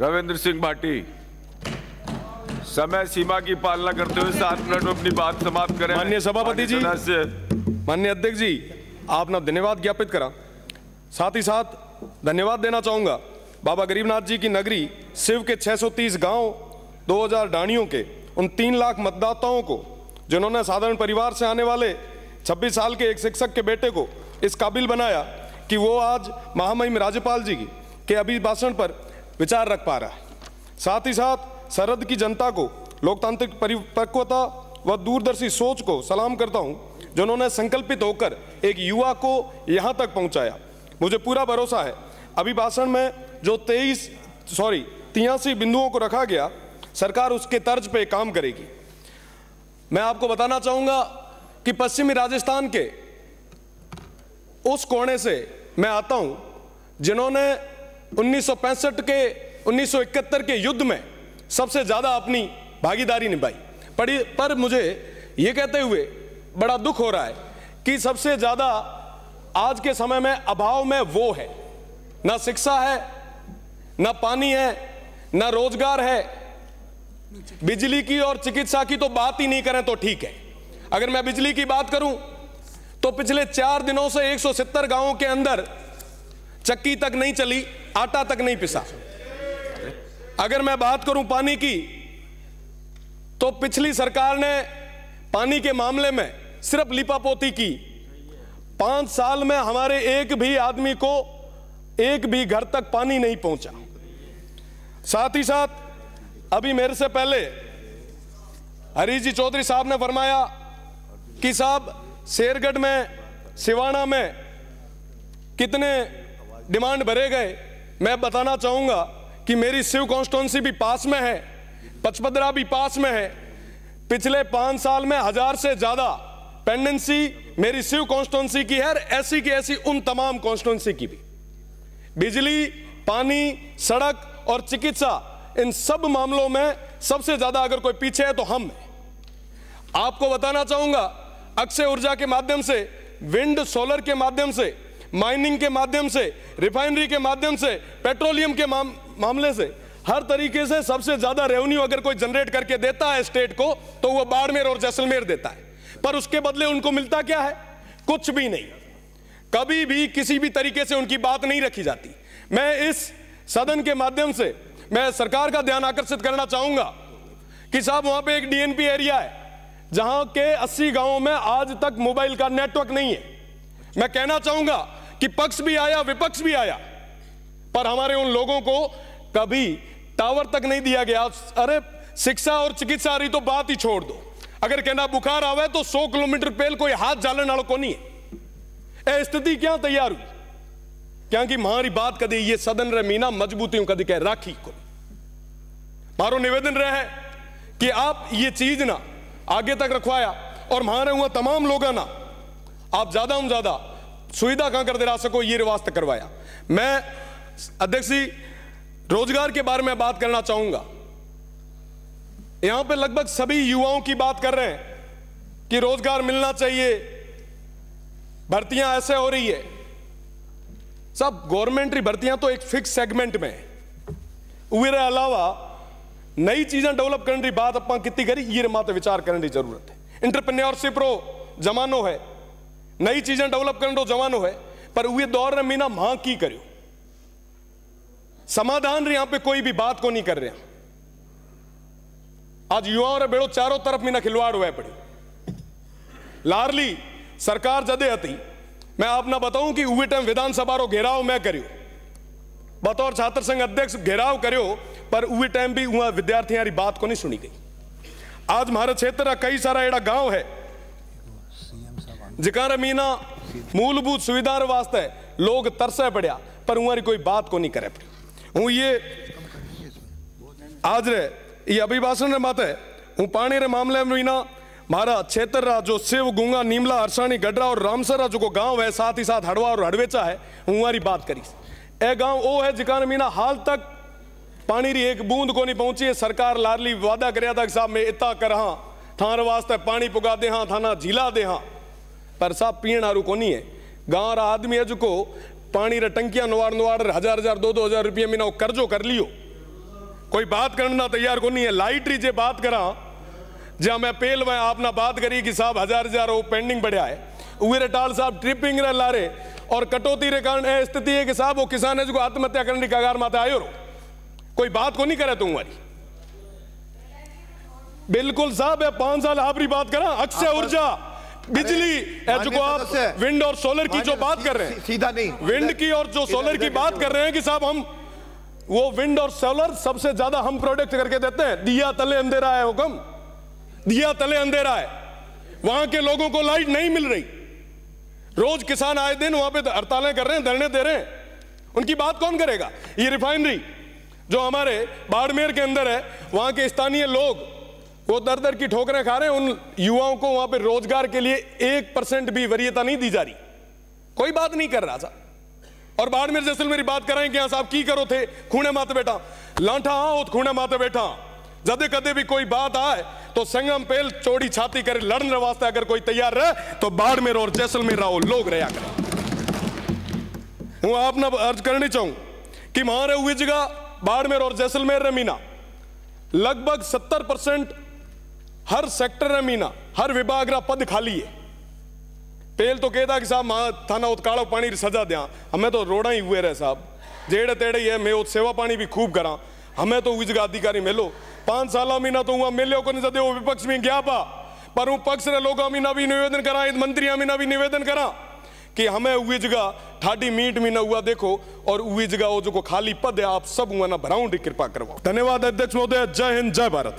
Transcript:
रविंद्र सिंह भाटी। समय सीमा की पालना करते हुए सात मिनट में अपनी बात समाप्त करें। माननीय सभापति जी। माननीय अध्यक्ष जी आपने धन्यवाद ज्ञापित करा। साथ ही साथ धन्यवाद देना चाहूँगा बाबा गरीबनाथ जी की नगरी शिव के 630 गाँव 2000 डाणियों के उन तीन लाख मतदाताओं को जिन्होंने साधारण परिवार से आने वाले 26 साल के एक शिक्षक के बेटे को इस काबिल बनाया कि वो आज महामहिम राज्यपाल जी के अभिभाषण पर विचार रख पा रहा है। साथ ही साथ सरहद की जनता को, लोकतांत्रिक परिपक्वता व दूरदर्शी सोच को सलाम करता हूँ, जिन्होंने संकल्पित होकर एक युवा को यहाँ तक पहुँचाया। मुझे पूरा भरोसा है, अभिभाषण में जो 23 सॉरी तियासी बिंदुओं को रखा गया, सरकार उसके तर्ज पे काम करेगी। मैं आपको बताना चाहूँगा कि पश्चिमी राजस्थान के उस कोने से मैं आता हूँ, जिन्होंने 1965 के 1971 के युद्ध में सबसे ज़्यादा अपनी भागीदारी निभाई। पड़ी पर मुझे यह कहते हुए बड़ा दुख हो रहा है कि सबसे ज़्यादा आज के समय में अभाव में वो है। ना शिक्षा है, ना पानी है, ना रोज़गार है। बिजली की और चिकित्सा की तो बात ही नहीं करें तो ठीक है। अगर मैं बिजली की बात करूँ तो पिछले चार दिनों से 170 गाँवों के अंदर चक्की तक नहीं चली, आटा तक नहीं पिसा। अगर मैं बात करूँ पानी की तो पिछली सरकार ने पानी के मामले में सिर्फ़ लिपापोती की। पाँच साल में हमारे एक भी आदमी को एक भी घर तक पानी नहीं पहुँचा। साथ ही साथ, अभी मेरे से पहले हरीश जी चौधरी साहब ने फरमाया कि साहब, शेरगढ़ में, सिवाना में कितने डिमांड भरे गए। मैं बताना चाहूँगा कि मेरी शिव कॉन्स्टिट्यूंसी भी पास में है, पचपदरा भी पास में है। पिछले पाँच साल में हज़ार से ज़्यादा पेंडेंसी मेरी शिव कॉन्स्टिट्यूंसी की है ऐसी की ऐसी उन तमाम कॉन्स्टिट्यूंसी की भी। बिजली, पानी, सड़क और चिकित्सा, इन सब मामलों में सबसे ज़्यादा अगर कोई पीछे है तो हम हैं। आपको बताना चाहूँगा, अक्षय ऊर्जा के माध्यम से, विंड सोलर के माध्यम से माइनिंग के माध्यम से रिफाइनरी के माध्यम से पेट्रोलियम के माम, मामले से। हर तरीके से सबसे ज़्यादा रेवेन्यू अगर कोई जनरेट करके देता है स्टेट को तो वह बाड़मेर और जैसलमेर देता है। पर उसके बदले उनको मिलता क्या है? कुछ भी नहीं। कभी भी किसी भी तरीके से उनकी बात नहीं रखी जाती। मैं इस सदन के माध्यम से मैं सरकार का ध्यान आकर्षित करना चाहूँगा कि साहब वहाँ पे एक डीएनपी एरिया है जहाँ के 80 गाँवों में आज तक मोबाइल का नेटवर्क नहीं है। मैं कहना चाहूँगा कि पक्ष भी आया, विपक्ष भी आया। पर हमारे उन लोगों को कभी टावर तक नहीं दिया गया। अरे, शिक्षा और चिकित्सा रही तो बात ही छोड़ दो। अगर कहना बुखार आवे तो 100 किलोमीटर पहले कोई हाथ जालन वालों को नहीं है स्थिति क्या तैयार हुई? क्योंकि हमारी बात कदी ये सदन रे मीना मजबूती कदी कह राखी को मारो निवेदन रहे कि आप ये चीज़ ना आगे तक रखवाया। और मारे हुआ तमाम लोग ना, आप ज़्यादा हम ज़्यादा सुविधा कहाँ कर दे रहा सको ये रिवाज तक करवाया। मैं अध्यक्ष जी, रोज़गार के बारे में बात करना चाहूँगा। यहाँ पे लगभग सभी युवाओं की बात कर रहे हैं कि रोज़गार मिलना चाहिए। भर्तियाँ ऐसे हो रही है। सब गवर्नमेंट भर्तियाँ तो एक फिक्स सेगमेंट में उरे अलावा नई चीज़ें डेवलप करने की बात अपना कितनी करी, ये माते विचार करने की ज़रूरत है। इंटरप्रेन्योरशिप रो जमानो है। नई चीज़ें डेवलप करने रो जमानो है, पर वे दौर में मीना माँ की करो समाधान यहाँ पे कोई भी बात को नहीं कर रहे आज युवाओं रे बेड़ो चारों तरफ़ मीना खिलवाड़ हुआ पड़ी लारली, सरकार जदे हती, मैं आपने बताऊँ कि उवे टाइम विधानसभा रो घेराव मैं करियो बतौर छात्र संघ अध्यक्ष घेराव करियो पर उवे टाइम भी वहाँ विद्यार्थियों बात को नहीं सुनी गई। आज हमारे क्षेत्र का कई सारा एड़ा गाँव है जिकार मीना, मूलभूत सुविधा वास्ते लोग तरसे पड़िया, पर वहाँ कोई बात को नहीं करे पड़ी हूँ ये आज रे, ये अभिभाषण रे माते हूँ पानी रे मामले में मीना, मारा क्षेत्र रा जो शिव गुंगा, नीमला अरसानी गडरा और रामसरा जो गाँव है, साथ ही साथ हड़वा और हड़वेचा है हमारी बात करी ए गाँव वो है जिकान मीना, हाल तक पानी री एक बूंद को नहीं पहुँची है, सरकार लारली वादा कराया था कि साहब मैं इतना करा थार वास्ते पानी पुगा दे हाँ थाना झीला दे हाँ। पर साहब पीण आरू को है। गाँव रा आदमी अज को पानी रे टंकियाँ नवाड़ नवाड़ हज़ार हज़ार दो दो हज़ार रुपये महीना कर्जो कर लियो। कोई बात करना तैयार को नहीं है। लाइट री जे बात करा जहाँ मैं पेल में आपने बात करी कि साहब हज़ार हज़ार वो पेंडिंग बढ़िया है। उरे टाल साहब ट्रिपिंग रे लारे और कटौती रे कारण ए स्थिति है कि साहब वो किसान है जो आत्महत्या करने की कगार माता आयो रो। कोई बात को नहीं करे तुम वाली बिल्कुल साहब पाँच साल आपरी बात करा अक्षय ऊर्जा। बिजली जो आप विंड और सोलर की जो बात कर रहे हैं। सीधा नहीं। विंड की और जो सोलर की बात कर रहे हैं कि साहब हम वो विंड और सोलर सबसे ज़्यादा हम प्रोडक्ट करके देते हैं। दिया तले अंधेरा है हुक्म। दिया तले अंधेरा है। वहाँ के लोगों को लाइट नहीं मिल रही। रोज किसान आए दिन वहाँ पे हड़तालें कर रहे हैं धरने दे रहे हैं। उनकी बात कौन करेगा? ये रिफाइनरी जो हमारे बाड़मेर के अंदर है वहाँ के स्थानीय लोग वो दर दर की ठोकरें खा रहे हैं। उन युवाओं को वहाँ पे रोज़गार के लिए एक परसेंट भी वरीयता नहीं दी जा रही। कोई बात नहीं कर रहा था। और बाड़मेर जैसलमेरी बात कराएँ कि साहब की करो थे? खूने माते बैठा। लांठा हाँ उत खूने माते बैठा। जदे कदे भी कोई बात आए तो संगम पेल चौड़ी छाती कर लड़ने वास्ते अगर कोई तैयार रहे तो बाड़मेर और जैसलमेर रहो लोग रहा करें। हूँ आपने अर्ज़ करनी चाहूँ कि हमारे हुई जगह बाड़मेर और जैसलमेर रे मीना। लगभग सत्तर परसेंट हर सेक्टर मीना, हर विभाग रा पद खाली है। पेल तो कहता कि साहब, माँ थाना उत पानी सजा दिया। हमें तो रोड़ा ही हुए रहे साहब। जेड़े तेड़े ही है, मैं उत सेवा पानी भी खूब करा। हमें तो उस अधिकारी मिलो। पाँच साल मीना तो हुआ मिलो को नहीं सदे विपक्ष में गया पा पर पक्ष रे लोग मीना भी निवेदन करा मंत्री मीना भी निवेदन करा कि हमें उही जगह ठाडी मीट मीना हुआ देखो, और उही जगह वो जो खाली पद है, आप सब हुआ ना भराऊं कृपा करवाओ। धन्यवाद अध्यक्ष महोदय, जय हिंद, जय भारत।